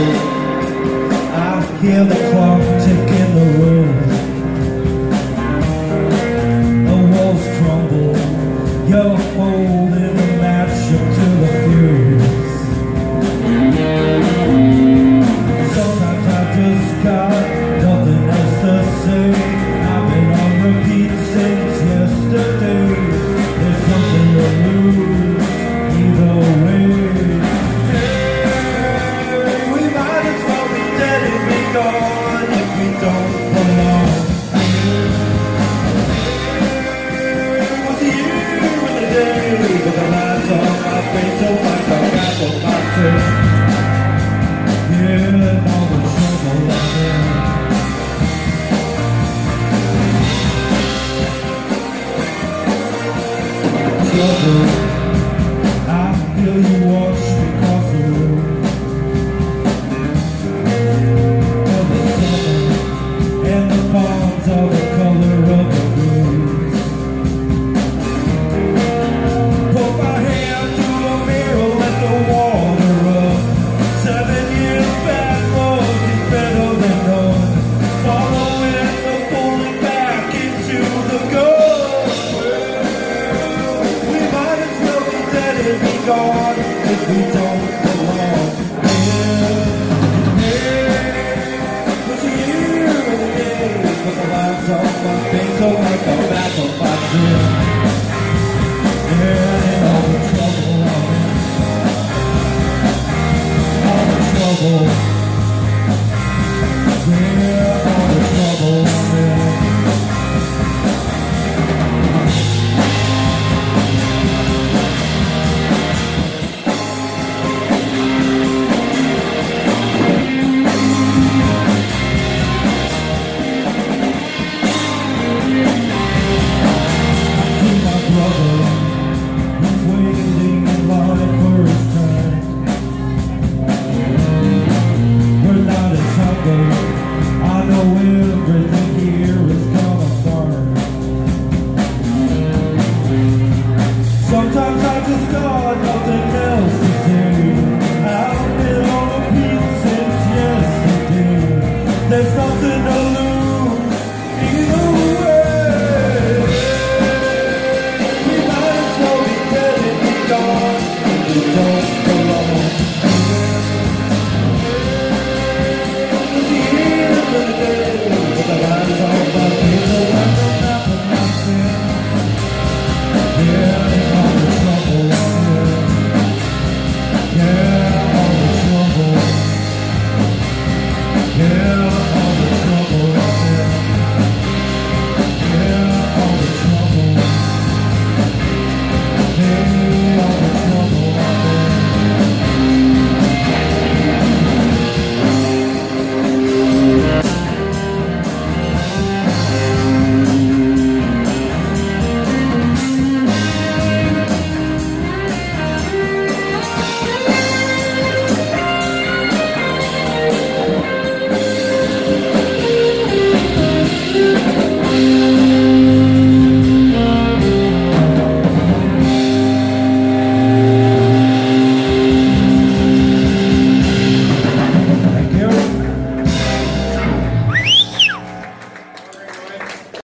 I hear the clock ticking. I feel you watch like the